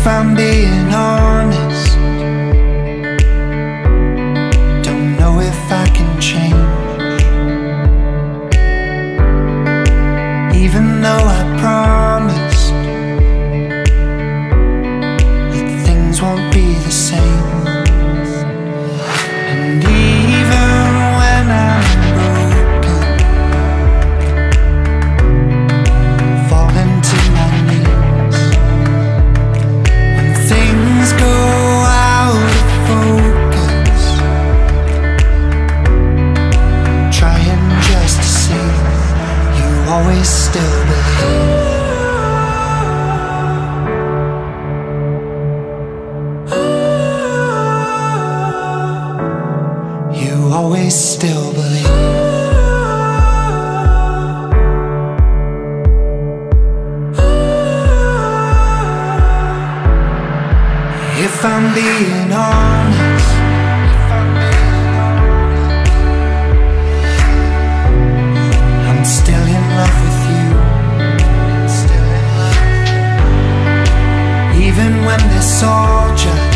if I'm being honest. Don't know if I can change. Even though I promised That things won't be the same. Still believe. You always still believe. If I'm being honest. when they're soldier